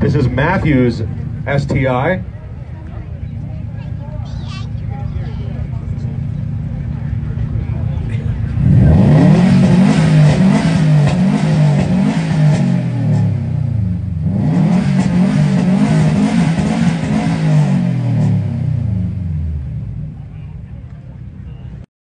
This is Matthew's STI.